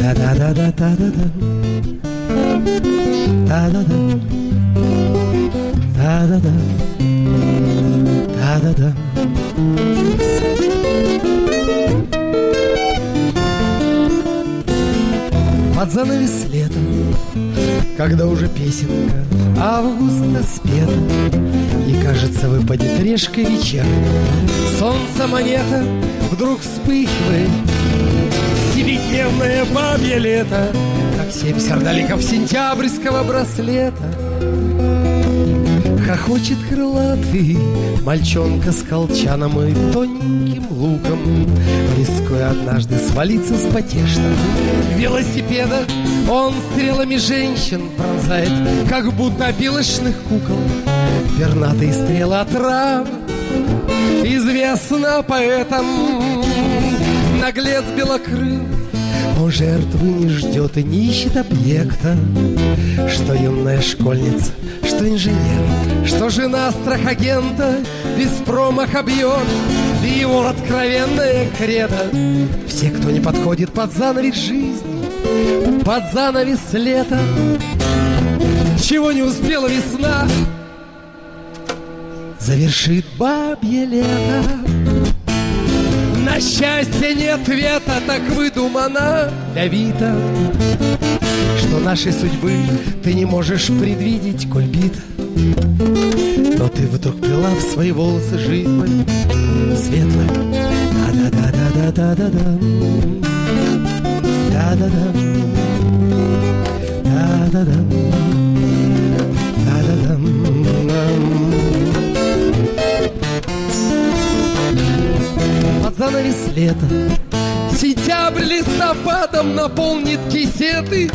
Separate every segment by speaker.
Speaker 1: Да-да-да-да-да-да-да. Да-да-да. Да-да-да. Да-да-да. Под занавес лета, когда уже песенка августа спета, И кажется выпадет решкой вечерня, Солнце монета вдруг вспыхивает, Семидневное бабье лето, Как семь сердоликов сентябрьского браслета. Хохочет крылатый мальчонка с колчаном и тоненьким луком, Рискуя однажды свалиться с потешного велосипеда, Он стрелами женщин пронзает, как будто белочных кукол. Пернатые стрелы от рам известно поэтам, Наглец белокрыл, он жертвы не ждет и не ищет объекта, Что юная школьница, что инженер, Что жена страхагента без промаха бьет И его откровенная кредо. Все, кто не подходит под занавес жизни, Под занавес лета, Чего не успела весна, Завершит бабье лето. Счастье нет вета, так выдумана. Давида Что нашей судьбы ты не можешь предвидеть, коль бит. Но ты вдруг пила в свои волосы жизнь мою Светлую. Да-да-да-да-да-да-да Да-да-да Да-да-да. Да-да-да занавес лета. Сентябрь листопадом наполнит кисеты,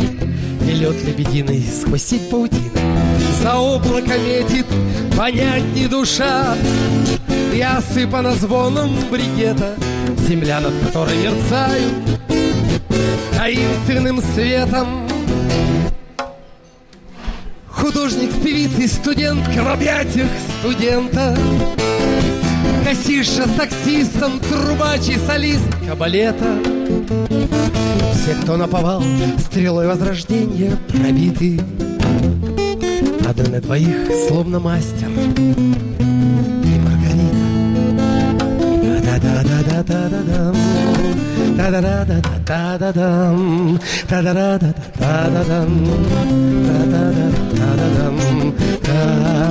Speaker 1: И лед лебединый сквозь сеть паутины За облако метит, понять не душа, И осыпана звоном бригета, Земля, над которой мерцают таинственным светом. Художник с певицей, студентка в объятиях студента Кассирша с таксистом, трубач и солист. Кабалета. Все, кто наповал стрелой возрождения пробиты. Один на двоих, словно мастер. И Маргарита Да-да-да-да-да-да-дам Да-да-да-да-да-да-дам Да-да-да-да-да-да-дам Да-да-да-да-да-дам Да